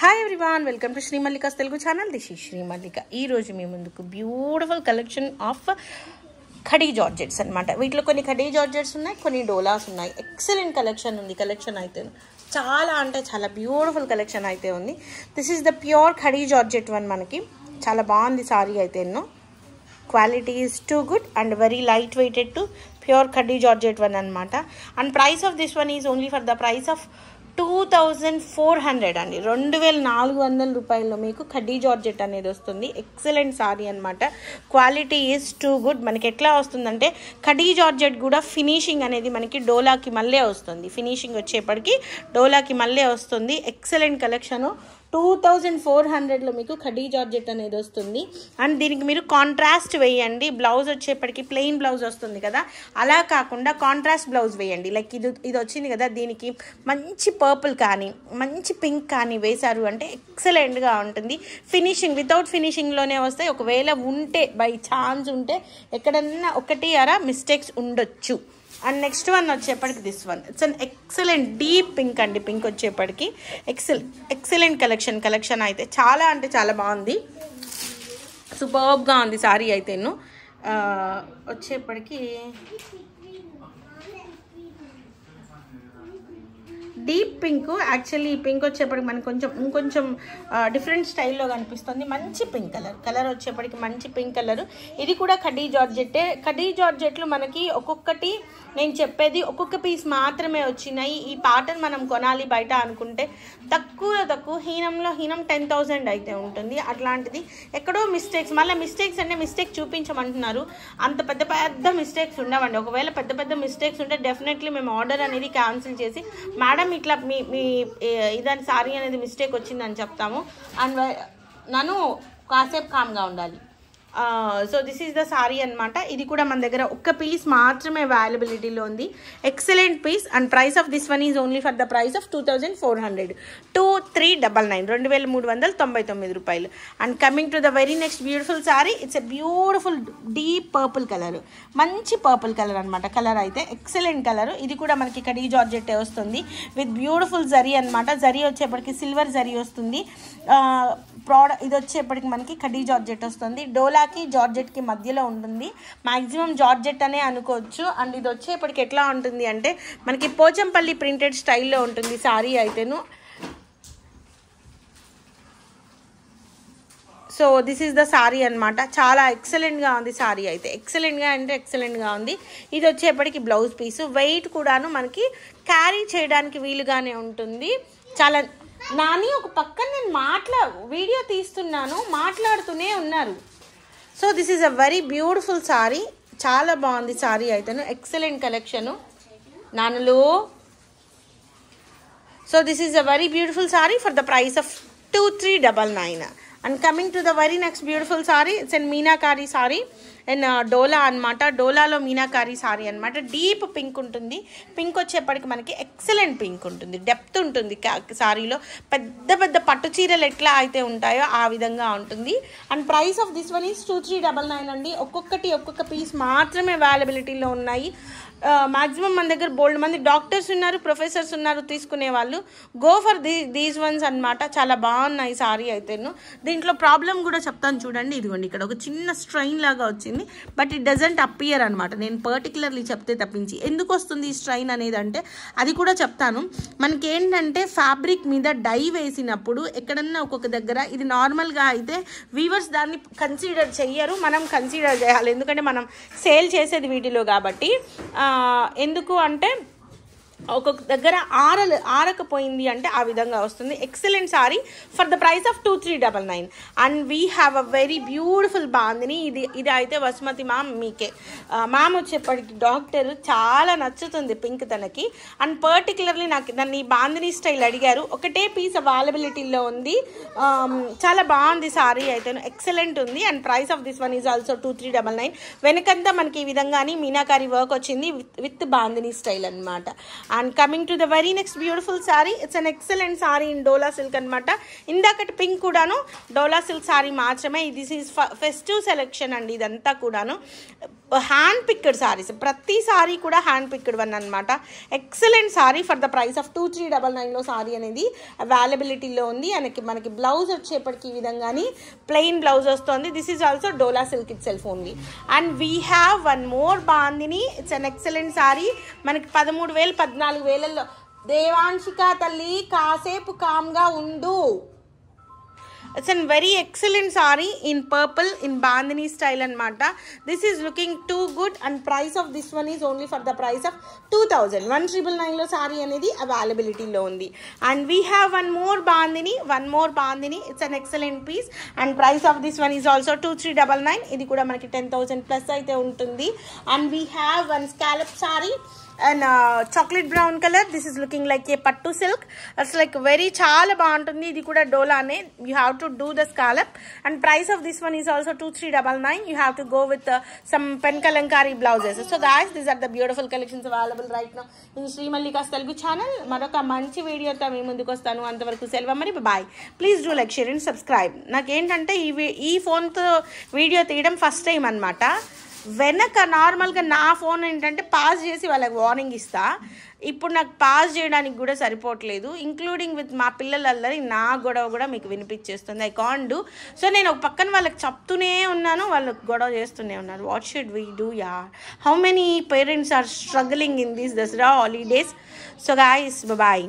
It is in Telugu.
Hi everyone welcome to Srimallika's Telugu channel this ఈ శ్రీమల్లిక ఈరోజు మీ ముందుకు beautiful collection of khadi georgettes అనమాట వీటిలో కొన్ని ఖడీ జార్జెట్స్ ఉన్నాయి కొన్ని డోలాస్ ఉన్నాయి. ఎక్సలెంట్ కలెక్షన్ ఉంది. కలెక్షన్ అయితే చాలా అంటే చాలా బ్యూటిఫుల్ కలెక్షన్ అయితే ఉంది. This is the pure khadi georgette one మనకి. చాలా బాగుంది సారీ అయితే ఎన్నో. Quality is too good and very light weighted to pure khadi georgette one అనమాట and price of this one is only for the price of two thousand four hundred అండి. రెండు వేల నాలుగు వందల రూపాయల్లో మీకు కడ్డీ జార్జెట్ అనేది వస్తుంది. ఎక్సలెంట్ సారీ అనమాట క్వాలిటీ ఈజ్ టూ గుడ్ మనకి ఎట్లా వస్తుందంటే కడీ జార్జెట్ కూడా ఫినిషింగ్ అనేది మనకి డోలాకి మళ్ళీ వస్తుంది. ఫినిషింగ్ వచ్చేప్పటికి డోలాకి మళ్ళీ వస్తుంది. Excellent collection two thousand four హండ్రెడ్లో మీకు ఖడీ జార్జెట్ అనేది వస్తుంది. అండ్ దీనికి మీరు కాంట్రాస్ట్ వేయండి. బ్లౌజ్ వచ్చేప్పటికి ప్లెయిన్ బ్లౌజ్ వస్తుంది కదా. అలా కాకుండా కాంట్రాస్ట్ బ్లౌజ్ వేయండి. లైక్ ఇది ఇది వచ్చింది కదా దీనికి మంచి పర్పుల్ కానీ మంచి పింక్ కానీ వేశారు అంటే ఎక్సలెంట్గా ఉంటుంది. ఫినిషింగ్ వితౌట్ ఫినిషింగ్లోనే వస్తాయి. ఒకవేళ ఉంటే బై ఛాన్స్ ఉంటే ఎక్కడన్నా ఒకటి అరా మిస్టేక్స్ ఉండొచ్చు. అండ్ నెక్స్ట్ వన్ వచ్చేప్పటికి this one it's an excellent deep pink అండి. పింక్ వచ్చేప్పటికి. ఎక్సెల్ ఎక్సలెంట్ కలెక్షన్ కలెక్షన్ అయితే. చాలా అంటే చాలా బాగుంది. సూపర్బ్గా ఉంది సారీ అయితేను వచ్చేప్పటికి డీప్ పింక్ యాక్చువల్లీ ఈ పింక్ వచ్చేప్పటికి మనకి కొంచెం ఇంకొంచెం డిఫరెంట్ స్టైల్లో కనిపిస్తుంది. మంచి పింక్ కలర్. కలర్ వచ్చేప్పటికి మంచి పింక్ కలర్. ఇది కూడా కడీ జార్జెట్టే. కడీ జార్జెట్లు మనకి ఒక్కొక్కటి నేను చెప్పేది ఒక్కొక్క పీస్ మాత్రమే వచ్చినాయి. ఈ పాటను మనం కొనాలి బయట అనుకుంటే తక్కువ తక్కువ హీనంలో హీనం టెన్ థౌజండ్ అయితే ఉంటుంది. అట్లాంటిది ఎక్కడో మిస్టేక్స్ మళ్ళీ మిస్టేక్స్ అంటే మిస్టేక్ చూపించమంటున్నారు. అంత పెద్ద పెద్ద మిస్టేక్స్ ఉండవండి. ఒకవేళ పెద్ద పెద్ద మిస్టేక్స్ ఉంటే డెఫినెట్లీ మేము ఆర్డర్ అనేది క్యాన్సిల్ చేసి మేడం ఇట్లా మీ మీ ఇదని సారీ అనేది మిస్టేక్ వచ్చిందని చెప్తాము. అండ్ uh, నన్ను కాసేపు కామ్గా ఉండాలి. So this is the sari అనమాట ఇది కూడా మన దగ్గర ఒక్క పీస్ మాత్రమే అవైలబిలిటీలో ఉంది. Excellent piece and price of this one is only for the price of two thousand four hundred two three double nine రెండు వేల మూడు వందల తొంభై తొమ్మిది రూపాయలు. And coming to the very next beautiful sari it's a beautiful deep purple colour మంచి పర్పుల్ కలర్ అనమాట కలర్ అయితే ఎక్సలెంట్ కలర్ ఇది కూడా మనకి ఇక్కడ ఈ జార్జెట్ వస్తుంది. విత్ బ్యూటిఫుల్ జరీ అనమాట జరీ వచ్చేప్పటికి సిల్వర్ జరీ వస్తుంది. ప్రోడక్ట్ ఇది వచ్చేప్పటికి మనకి కడీ జార్జెట్ వస్తుంది. డోలాకి జార్జెట్కి మధ్యలో ఉంటుంది. మ్యాక్సిమం జార్జెట్ అనే అనుకోవచ్చు. అండ్ ఇది వచ్చేప్పటికి ఎట్లా ఉంటుంది అంటే మనకి పోచంపల్లి ప్రింటెడ్ స్టైల్లో ఉంటుంది సారీ అయితేను. So this is the sari అనమాట చాలా ఎక్సలెంట్గా ఉంది సారీ అయితే. ఎక్సలెంట్గా అంటే ఎక్సలెంట్గా ఉంది. ఇది వచ్చేప్పటికి బ్లౌజ్ పీసు. వెయిట్ కూడాను మనకి క్యారీ చేయడానికి వీలుగానే ఉంటుంది. చాలా నాని ఒక పక్కన నేను మాట్లా వీడియో తీస్తున్నాను మాట్లాడుతూనే ఉన్నారు. So this is a very beautiful sari చాలా బాగుంది సారీ అయితేను. Excellent collection నానులు. So this is a very beautiful sari for the price of two three double nine and coming to the very next beautiful sari it's and meenakari sari and Dola అనమాట డోలాలో మీనాకారి సారీ అనమాట డీప్ పింక్ ఉంటుంది. పింక్ వచ్చేప్పటికి మనకి ఎక్సలెంట్ పింక్ ఉంటుంది. డెప్త్ ఉంటుంది సారీలో. పెద్ద పెద్ద పట్టు చీరలు ఎట్లా అయితే ఉంటాయో ఆ విధంగా ఉంటుంది. And price of this one is two three double nine అండి. ఒక్కొక్కటి ఒక్కొక్క పీస్ మాత్రమే అవైలబిలిటీలో ఉన్నాయి. మాక్సిమం మన దగ్గర బోల్డ్ మంది డాక్టర్స్ ఉన్నారు ప్రొఫెసర్స్ ఉన్నారు తీసుకునే వాళ్ళు. Go for the these ones అనమాట చాలా బాగున్నాయి సారీ అయితేను. దీంట్లో ప్రాబ్లం కూడా చెప్తాను చూడండి. ఇదిగోండి ఇక్కడ ఒక చిన్న స్ట్రైన్ లాగా వచ్చింది. బట్ ఇట్ డజంట్ అప్పియర్ అనమాట నేను పర్టికులర్లీ చెప్తే తప్పించి. ఎందుకు వస్తుంది ఈ స్ట్రైన్ అనేది అంటే అది కూడా చెప్తాను. మనకి ఏంటంటే ఫ్యాబ్రిక్ మీద డై వేసినప్పుడు ఎక్కడన్నా ఒక్కొక్క దగ్గర ఇది నార్మల్గా అయితే వీవర్స్ దాన్ని కన్సిడర్ చెయ్యరు. మనం కన్సిడర్ చేయాలి. ఎందుకంటే మనం సేల్ చేసేది వీటిలో కాబట్టి. ఎందుకు అంటే ఒక్కొక్క దగ్గర ఆరలు ఆరకపోయింది అంటే ఆ విధంగా వస్తుంది. Excellent sari for the price of two three double nine and we have a very beautiful bandhani ఇది ఇది అయితే వసుమతి మ్యామ్ మీకే. Uh, మ్యామ్ వచ్చేప్పటికి డాక్టర్ చాలా నచ్చుతుంది పింక్ తనకి. అండ్ పర్టికులర్లీ నాకు దాన్ని బాందిని స్టైల్ అడిగారు. ఒకటే పీస్ అవైలబిలిటీలో ఉంది. Um, చాలా బాగుంది సారీ అయితే ఎక్సలెంట్ ఉంది. And price of this one is also two three double nine వెనకంతా మనకి ఈ విధంగానే మీనాకారి వర్క్ వచ్చింది. విత్ విత్ బాందిని స్టైల్ అనమాట and coming to the very next beautiful sari it's an excellent sari in Dola silk అనమాట ఇందాకటి పింక్ కూడాను డోలా సిల్క్ సారీ మాత్రమే. దిస్ ఈజ్ ఫెస్టివ్ సెలెక్షన్ అండి ఇదంతా కూడాను. హ్యాండ్ పిక్డ్ సారీస్ ప్రతి సారీ కూడా హ్యాండ్ పిక్డ్ వన్ అనమాట excellent sari for the price of two three double నైన్లో సారీ అనేది అవైలబిలిటీలో ఉంది. మనకి మనకి బ్లౌజ్ వచ్చేప్పటికి ఈ విధంగాని ప్లెయిన్ బ్లౌజ్ వస్తుంది. This is also Dola silk itself only and we have one more bandhani it's an excellent sari మనకి పదమూడు వేలు పద్నాలుగు వేలలో దేవాంశిక తల్లి కాసేపు కామ్గా ఉండు. It's and very excellent sari in purple in bandhani style అనమాట this is looking too good and price of this one is only for the price of two thousand one triple నైన్లో సారీ అనేది అవైలబిలిటీలో ఉంది. And we have one more bandhani one more bandhani it's an excellent piece and price of this one is also two three double nine ఇది కూడా మనకి టెన్ థౌజండ్ ప్లస్ అయితే ఉంటుంది. And we have one scallop sari and chocolate brown colour this is looking like a pattu silk it's like very చాలా బాగుంటుంది. ఇది కూడా డోలానే. You have to do the scallop and price of this one is also two three double nine you have to go with some pen kalamkari blouses so guys these are the beautiful collections available right నా ఇది శ్రీమల్లికాస్ తెలుగు ఛానల్ మరొక మంచి వీడియోతో మేము ముందుకు వస్తాను. అంతవరకు సెలవు మరి bye please do like share and subscribe నాకేంటంటే ఈ ఈ ఫోన్తో వీడియో తీయడం ఫస్ట్ టైం అనమాట వెనక నార్మల్గా నా ఫోన్ ఏంటంటే పాస్ చేసి వాళ్ళకి వార్నింగ్ ఇస్తా. ఇప్పుడు నాకు పాస్ చేయడానికి కూడా సరిపోవట్లేదు. ఇంక్లూడింగ్ విత్ మా పిల్లలందరి నా గొడవ కూడా మీకు వినిపించేస్తుంది. ఐ కాన్ డూ సో నేను ఒక పక్కన వాళ్ళకి చెప్తూనే ఉన్నాను. వాళ్ళు గొడవ చేస్తూనే ఉన్నారు. What should we do yeah how many parents are struggling in these Dussehra holidays so guys bye